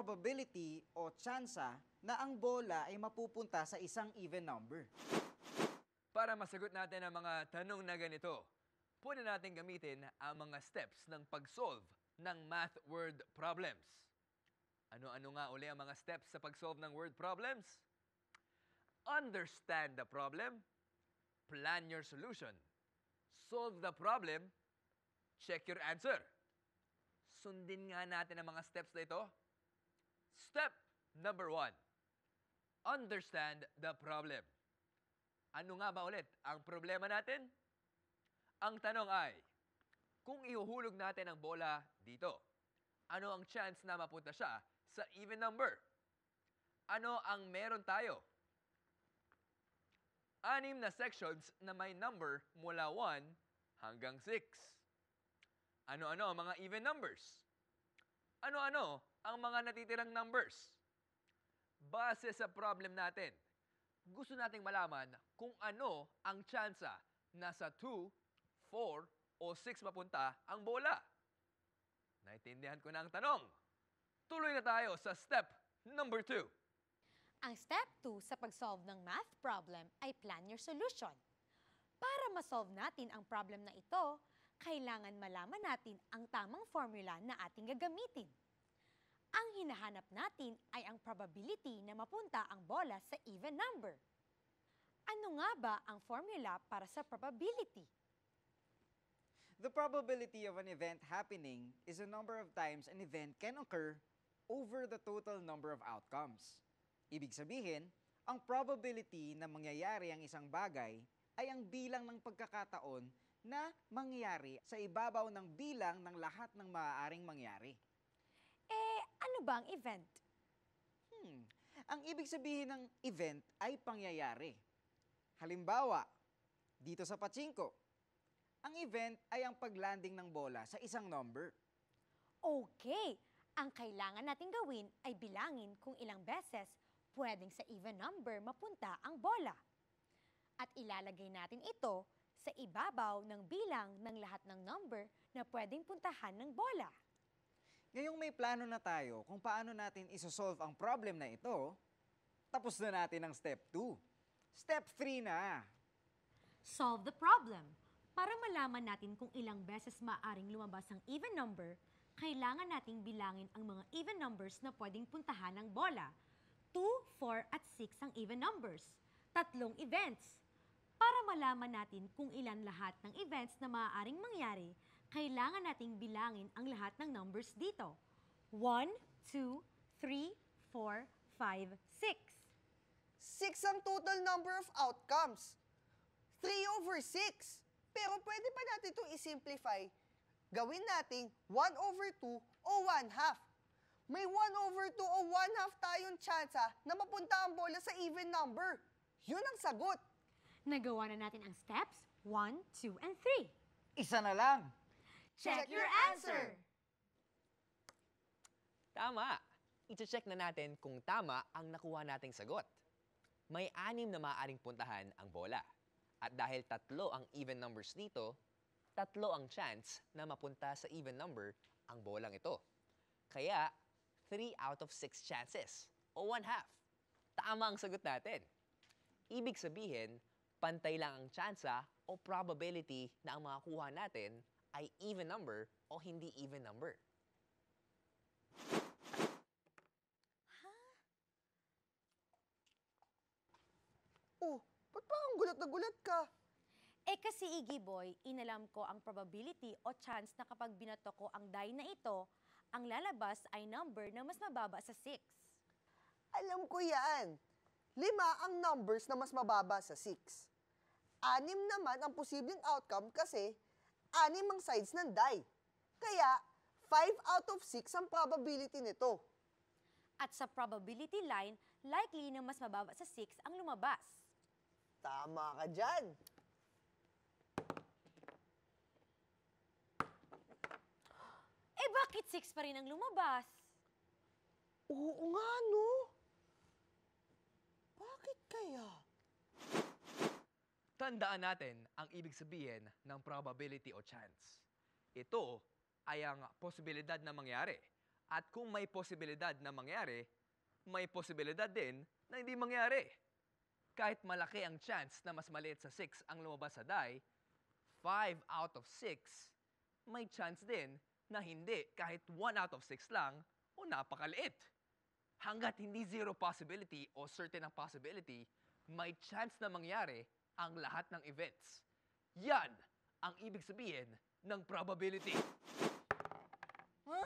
probability o tsansa na ang bola ay mapupunta sa isang even number. Para masagot natin ang mga tanong na ganito, pwede natin gamitin ang mga steps ng pag-solve ng math word problems. Ano-ano nga uli ang mga steps sa pag-solve ng word problems? Understand the problem, plan your solution, solve the problem, check your answer. Sundin nga natin ang mga steps na ito. Step number one, understand the problem. Ano nga ba ulit ang problema natin? Ang tanong ay, kung ihuhulog natin ang bola dito, ano ang chance na mapunta siya sa even number? Ano ang meron tayo? Anim na sections na may number mula 1 hanggang 6. Ano-ano ang mga even numbers? Ano-ano ang mga natitirang numbers? Base sa problem natin, gusto nating malaman kung ano ang tsansa na sa 2, 4, o 6 mapunta ang bola. Naintindihan ko na ang tanong. Tuloy na tayo sa step number 2. Ang step 2 sa pag-solve ng math problem ay plan your solution. Para ma-solve natin ang problem na ito, kailangan malaman natin ang tamang formula na ating gagamitin. Ang hinahanap natin ay ang probability na mapunta ang bola sa even number. Ano nga ba ang formula para sa probability? The probability of an event happening is the number of times an event can occur over the total number of outcomes. Ibig sabihin, ang probability na mangyayari ang isang bagay ay ang bilang ng pagkakataon na mangyayari sa ibabaw ng bilang ng lahat ng maaaring mangyari. Eh, ano ba ang event? Hmm. Ang ibig sabihin ng event ay pangyayari. Halimbawa, dito sa pachinko, ang event ay ang paglanding ng bola sa isang number. Okay, ang kailangan natin gawin ay bilangin kung ilang beses pwedeng sa even number mapunta ang bola. At ilalagay natin ito sa ibabaw ng bilang ng lahat ng number na pwedeng puntahan ng bola. Ngayong may plano na tayo kung paano natin isosolve ang problem na ito, tapos na natin ang step 2. Step 3 na. Solve the problem. Para malaman natin kung ilang beses maaring lumabas ang even number, kailangan nating bilangin ang mga even numbers na pwedeng puntahan ng bola. 2, 4, at 6 ang even numbers. Tatlong events. Para malaman natin kung ilan lahat ng events na maaaring mangyari, kailangan nating bilangin ang lahat ng numbers dito. 1, 2, 3, 4, 5, 6. 6 ang total number of outcomes. 3 over 6. Pero pwede pa natin itong i-simplify. Gawin nating 1 over 2 o 1 half. May 1 over 2 o 1 half tayong tsansa na mapunta ang bola sa even number. Yun ang sagot. Nagawa na natin ang steps 1, 2, and 3. Isa na lang. Check your answer! Tama! I-check na natin kung tama ang nakuha nating sagot. May anim na maaaring puntahan ang bola. At dahil tatlo ang even numbers dito, tatlo ang chance na mapunta sa even number ang bolang ito. Kaya, 3 out of 6 chances, o 1 half. Tama ang sagot natin. Ibig sabihin, pantay lang ang tsansa o probability na ang makakuha natin ay even number o hindi even number. Oh, ba't pa ang gulat na gulat ka? Eh kasi Iggy Boy, inalam ko ang probability o chance na kapag binato ko ang die na ito, ang lalabas ay number na mas mababa sa 6. Alam ko yan. Lima ang numbers na mas mababa sa 6. Anim naman ang posibleng outcome kasi anim ang sides ng die. Kaya, 5 out of 6 ang probability nito. At sa probability line, likely na mas mababa sa 6 ang lumabas. Tama ka dyan. Eh bakit 6 pa rin ang lumabas? Oo nga, no? Bakit kaya? Tandaan natin ang ibig sabihin ng probability o chance. Ito ay ang posibilidad na mangyari At kung may posibilidad na mangyari, may posibilidad din na hindi mangyari. Kahit malaki ang chance na mas maliit sa 6 ang lumabas sa die, 5 out of 6, may chance din na hindi kahit 1 out of 6 lang o napakaliit. Hanggat hindi zero possibility o certain ang possibility, may chance na mangyari ang lahat ng events. Yan ang ibig sabihin ng probability. Ha?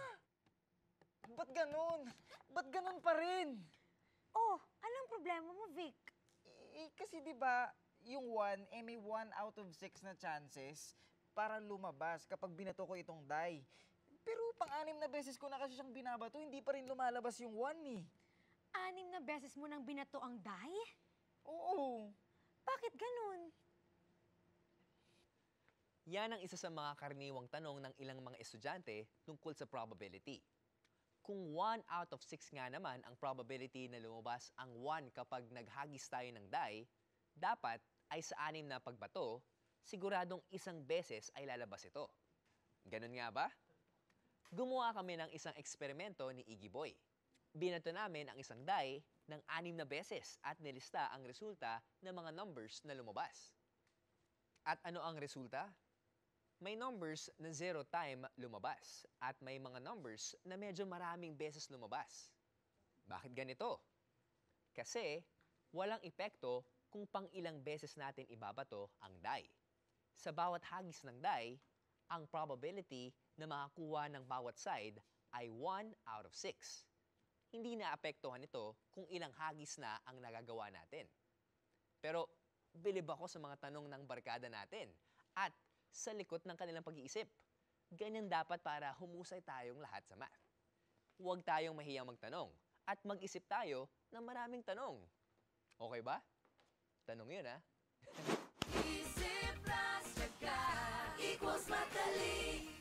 Ba't ganun? Ba't ganun pa rin? Oh, anong problema mo, Vic? Eh, kasi 'di ba, yung 1 eh may 1 out of 6 na chances para lumabas kapag binato ko itong die. Pero pang-anim na beses ko na kasi siyang binabato, hindi pa rin lumalabas yung 1 eh. Anim na beses mo nang binato ang die? Oo. Bakit ganun? Yan ang isa sa mga karaniwang tanong ng ilang mga estudyante tungkol sa probability. Kung 1 out of 6 nga naman ang probability na lumabas ang 1 kapag naghagis tayo ng die, dapat ay sa anim na pagbato, siguradong isang beses ay lalabas ito. Ganun nga ba? Gumawa kami ng isang eksperimento ni Iggy Boy. Binato namin ang isang die ng anim na beses at nilista ang resulta ng mga numbers na lumabas. At ano ang resulta? May numbers na zero time lumabas at may mga numbers na medyo maraming beses lumabas. Bakit ganito? Kasi walang epekto kung pang ilang beses natin ibabato ang die. Sa bawat hagis ng die, ang probability na makakuha ng bawat side ay 1 out of 6 hindi naapektuhan ito kung ilang hagis na ang nagagawa natin. Pero bilib ako sa mga tanong ng barkada natin at sa likod ng kanilang pag-iisip. Ganyan dapat para humusay tayong lahat sa math. Huwag tayong mahiyang magtanong at mag-isip tayo ng maraming tanong. Okay ba? Tanong yun, ha? Isip plus equals matali.